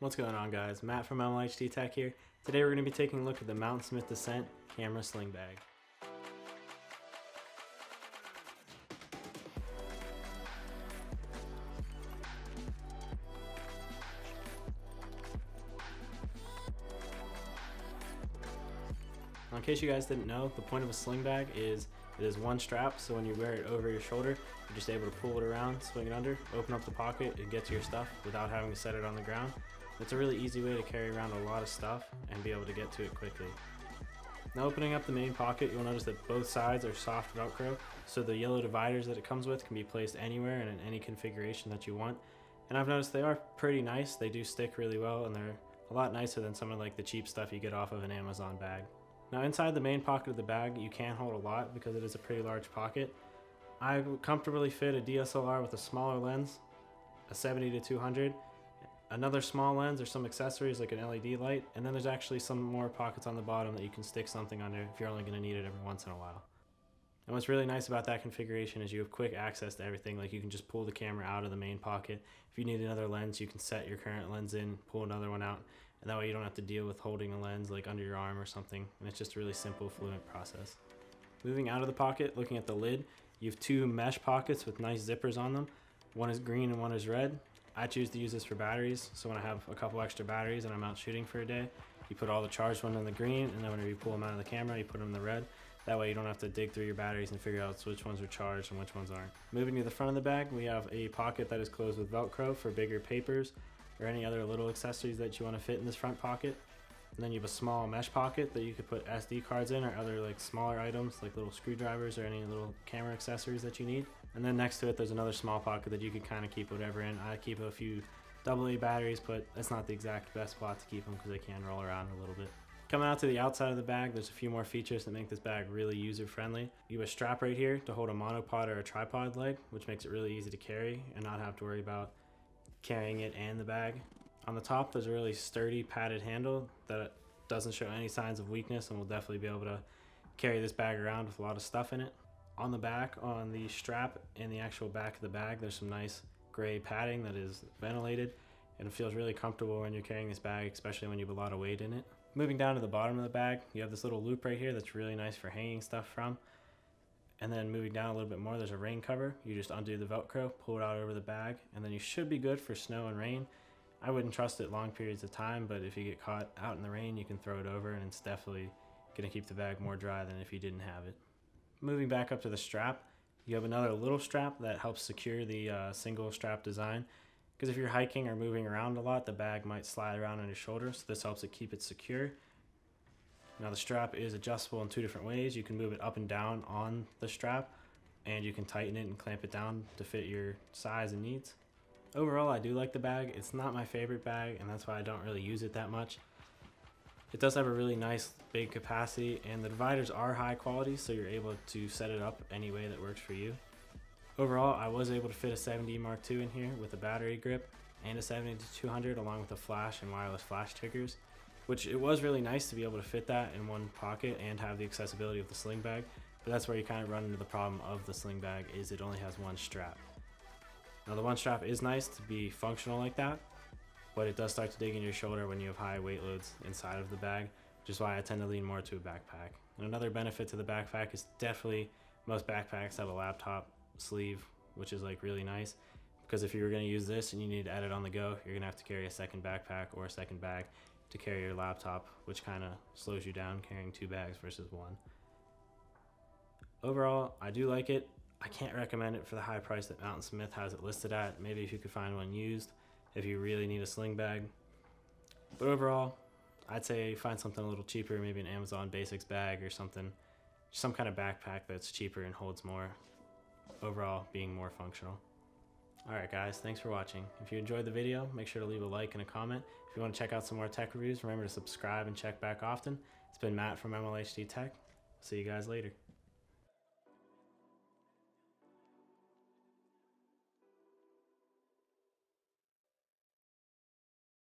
What's going on guys? Matt from MLHD Tech here. Today we're going to be taking a look at the Mountainsmith Descent camera sling bag. in case you guys didn't know, the point of a sling bag is it is one strap, so when you wear it over your shoulder, you're just able to pull it around, swing it under, open up the pocket, and get to your stuff without having to set it on the ground. It's a really easy way to carry around a lot of stuff and be able to get to it quickly. Now opening up the main pocket, you'll notice that both sides are soft Velcro, so the yellow dividers that it comes with can be placed anywhere and in any configuration that you want. And I've noticed they are pretty nice, they do stick really well, and they're a lot nicer than some of like the cheap stuff you get off of an Amazon bag. Now inside the main pocket of the bag, you can hold a lot because it is a pretty large pocket. I comfortably fit a DSLR with a smaller lens, a 70 to 200, another small lens or some accessories like an LED light, and then there's actually some more pockets on the bottom that you can stick something under if you're only going to need it every once in a while. And what's really nice about that configuration is you have quick access to everything. Like you can just pull the camera out of the main pocket. If you need another lens, you can set your current lens in, pull another one out, and that way you don't have to deal with holding a lens like under your arm or something. And it's just a really simple, fluent process. Moving out of the pocket, looking at the lid, you have two mesh pockets with nice zippers on them. One is green and one is red. I choose to use this for batteries, so when I have a couple extra batteries and I'm out shooting for a day, you put all the charged ones in the green, and then when you pull them out of the camera, you put them in the red. That way you don't have to dig through your batteries and figure out which ones are charged and which ones aren't. Moving to the front of the bag, we have a pocket that is closed with Velcro for bigger papers or any other little accessories that you want to fit in this front pocket. And then you have a small mesh pocket that you could put SD cards in or other like smaller items like little screwdrivers or any little camera accessories that you need. And then next to it there's another small pocket that you could kind of keep whatever in. I keep a few AA batteries but that's not the exact best spot to keep them because they can roll around a little bit. Coming out to the outside of the bag, there's a few more features that make this bag really user friendly. You have a strap right here to hold a monopod or a tripod leg, which makes it really easy to carry and not have to worry about carrying it and the bag. On the top, there's a really sturdy padded handle that doesn't show any signs of weakness and will definitely be able to carry this bag around with a lot of stuff in it. On the back, on the strap and the actual back of the bag, there's some nice gray padding that is ventilated and it feels really comfortable when you're carrying this bag, especially when you have a lot of weight in it. Moving down to the bottom of the bag, you have this little loop right here that's really nice for hanging stuff from. And then moving down a little bit more, there's a rain cover. You just undo the Velcro, pull it out over the bag, and then you should be good for snow and rain. I wouldn't trust it long periods of time, but if you get caught out in the rain, you can throw it over and it's definitely gonna keep the bag more dry than if you didn't have it. Moving back up to the strap, you have another little strap that helps secure the uh, single strap design. Because if you're hiking or moving around a lot, the bag might slide around on your shoulder, so this helps it keep it secure. Now the strap is adjustable in two different ways. You can move it up and down on the strap, and you can tighten it and clamp it down to fit your size and needs. Overall, I do like the bag. It's not my favorite bag, and that's why I don't really use it that much. It does have a really nice big capacity, and the dividers are high quality, so you're able to set it up any way that works for you. Overall, I was able to fit a 7D Mark II in here with a battery grip and a 70 to 200 along with a flash and wireless flash triggers, which it was really nice to be able to fit that in one pocket and have the accessibility of the sling bag, but that's where you kind of run into the problem of the sling bag is it only has one strap. Now the one strap is nice to be functional like that, but it does start to dig in your shoulder when you have high weight loads inside of the bag, which is why I tend to lean more to a backpack. And another benefit to the backpack is definitely most backpacks have a laptop sleeve, which is like really nice. Because if you were going to use this and you need to edit on the go, you're going to have to carry a second backpack or a second bag to carry your laptop, which kind of slows you down carrying two bags versus one. Overall, I do like it. I can't recommend it for the high price that Mountainsmith has it listed at. Maybe if you could find one used, if you really need a sling bag. But overall, I'd say find something a little cheaper, maybe an Amazon Basics bag or something, some kind of backpack that's cheaper and holds more overall being more functional. Alright guys, thanks for watching. If you enjoyed the video, make sure to leave a like and a comment. If you want to check out some more tech reviews, remember to subscribe and check back often. It's been Matt from MLHD Tech. See you guys later.